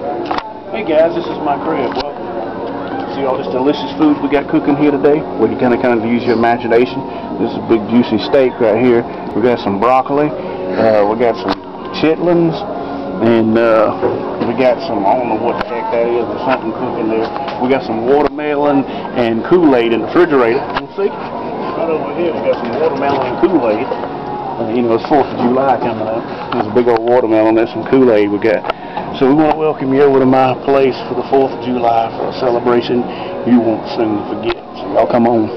Hey guys, this is my crib. Welcome. See all this delicious food we got cooking here today? Well, you kind of kind of use your imagination. This is a big juicy steak right here. We got some broccoli. Uh, we got some chitlins, and uh, we got some I don't know what the heck that is, but something cooking there. We got some watermelon and Kool-Aid in the refrigerator. You see? Right over here, we got some watermelon and Kool-Aid. Uh, you know, it's 4th of July coming up. There's a big old watermelon. There's some Kool-Aid we got. So we want to welcome you over to my place for the 4th of July for a celebration you won't soon forget. So y'all come on.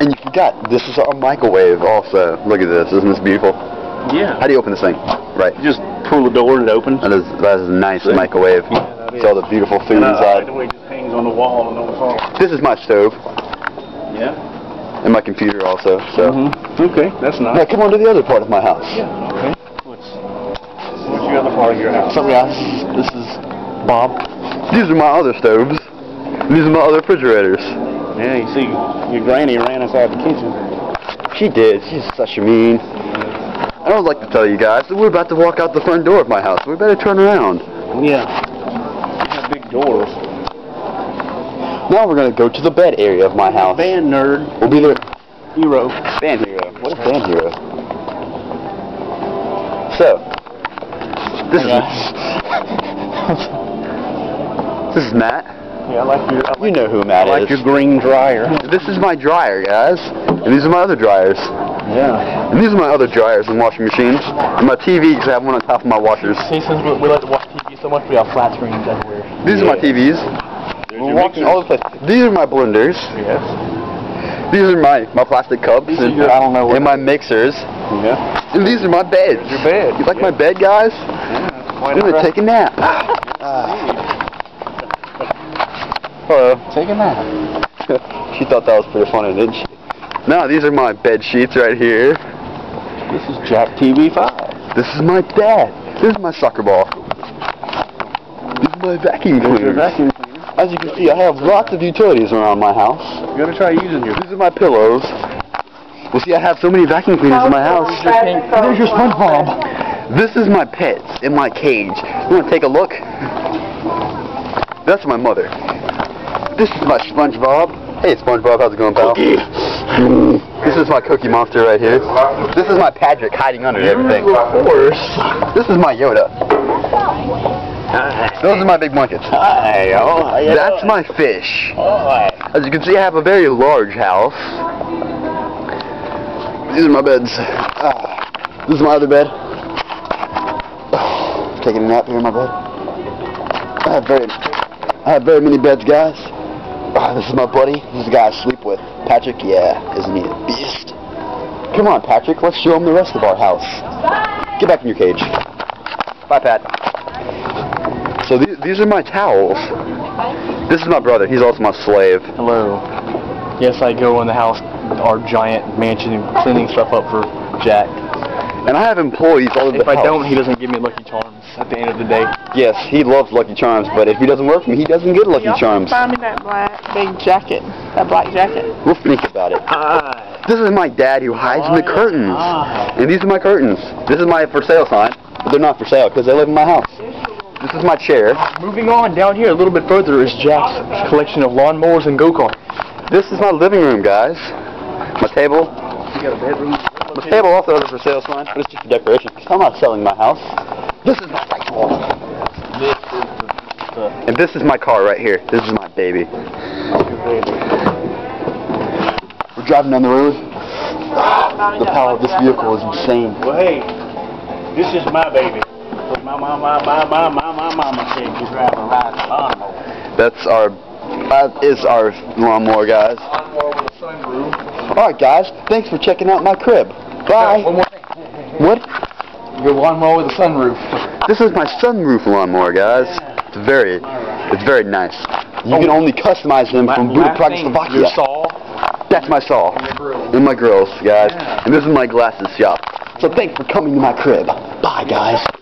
And you forgot, this is our microwave also. Look at this, isn't this beautiful? Yeah. How do you open this thing? Right. You just pull the door and it opens. That is, that is a nice See? microwave. Yeah, See all the beautiful food And inside. the way it just hangs on the wall and no fall. This is my stove Yeah. and my computer also. So hmm Okay, that's nice. now come on to the other part of my house. Yeah, what's your other part of your house? What's up, guys? This is Bob. These are my other stoves. These are my other refrigerators. Yeah, you see, your granny ran inside the kitchen. She did. She's such a mean. I would like to tell you guys that we're about to walk out the front door of my house. We better turn around. Yeah. You have big doors. Now we're gonna go to the bed area of my house. Band nerd, We'll be there. hero. Band hero. What is band hero? So, this is this is Matt. Yeah, I like your, I You know who Matt I like is. your green dryer. This is my dryer, guys, and these are my other dryers. Yeah. And these are my other dryers and washing machines. And my TV, because I have one on top of my washers. See, since we, we like to watch TV so much, we have flat screens everywhere. These are my TVs. There's We're watching all the place. These are my blenders. Yes. These are my, my plastic cups. These and, your- I don't know and my mixers. Yeah. And these are my beds. Your bed. You like my bed, guys? Yeah. I'm gonna take a nap. Hello. Take a nap. she thought that was pretty funny, didn't she? No, these are my bed sheets right here. This is Jack TV 5. This is my dad. This is my soccer ball. This is my vacuum cleaner. vacuum cleaner. As you can see, I have lots of utilities around my house. You gotta try using your. These are my pillows. Well, see, I have so many vacuum cleaners in my house. There's your SpongeBob. This is my pets in my cage. You want to take a look? That's my mother. This is my SpongeBob. Hey, SpongeBob, how's it going, pal? This is my Cookie Monster right here. This is my Patrick hiding under everything. Of course. This is my Yoda. Hi. Those are my big blankets. Hi, oh, That's my fish. Boy. As you can see, I have a very large house. These are my beds. Ah, this is my other bed. Taking a nap here my bed. I have very, I have very many beds, guys. Ah, this is my buddy. This is the guy I sleep with. Patrick, yeah, isn't he a beast? Come on, Patrick. Let's show him the rest of our house. Get back in your cage. Bye, Pat. So these, these are my towels. This is my brother. He's also my slave. Hello. Yes, I go in the house, our giant mansion, cleaning stuff up for Jack. And I have employees all over If the I house. don't, he doesn't give me Lucky Charms at the end of the day. Yes, he loves Lucky Charms, but if he doesn't work for me, he doesn't get Lucky Y'all can Charms. Find me that black big jacket, that black jacket. We'll think about it. Hi. This is my dad who hides in the curtains. Ah. And these are my curtains. This is my for sale sign, but they're not for sale because they live in my house. This is my chair. Moving on, down here a little bit further is Jack's collection of lawnmowers and go-karts. This is my living room, guys. My table. You got a bedroom? My table also has a for sale sign, but it's just for decoration. I'm not selling my house. This is my light wall. This is the. And this is my car right here. This is my baby. We're driving down the road. The power of this vehicle is insane. Well, hey, this is my baby. My, my, my, my, my, my, my mama said you drive a ride lawnmower. That's our, that is our lawnmower, guys. Lawnmower with a sunroof. Alright, guys. Thanks for checking out my crib. Bye. One more thing. What? Your lawnmower with a sunroof. This is my sunroof lawnmower, guys. It's very, it's very nice. You can only customize them from Budapest, Your Slovakia. saw. That's my saw. And my grills, guys. And this is my glasses shop. So thanks for coming to my crib. Bye, guys.